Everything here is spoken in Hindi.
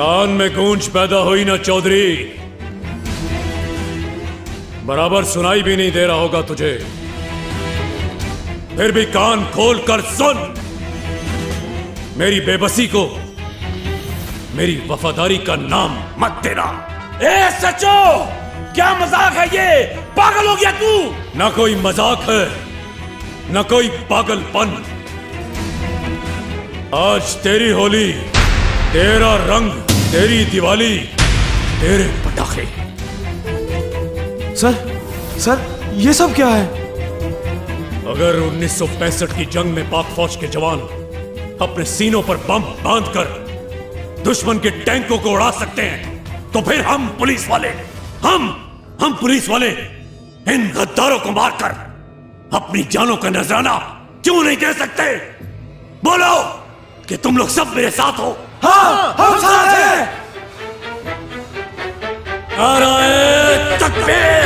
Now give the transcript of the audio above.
कान में गूंज पैदा हुई ना चौधरी। बराबर सुनाई भी नहीं दे रहा होगा तुझे। फिर भी कान खोल कर सुन। मेरी बेबसी को मेरी वफादारी का नाम मत देना। ए सचो क्या मज़ाक है ये? पागल हो गया तू! ना कोई मज़ाक है न कोई पागलपन। आज तेरी होली तेरा रंग तेरी दिवाली तेरे पटाखे। सर सर ये सब क्या है? अगर 1965 की जंग में पाक फौज के जवान अपने सीनों पर बम बांधकर दुश्मन के टैंकों को उड़ा सकते हैं तो फिर हम पुलिस वाले हम हम पुलिस वाले इन गद्दारों को मारकर अपनी जानों का नजराना क्यों नहीं दे सकते? बोलो कि तुम लोग सब मेरे साथ हो। हाँ हम साथ हैं। नाराए तकबीर।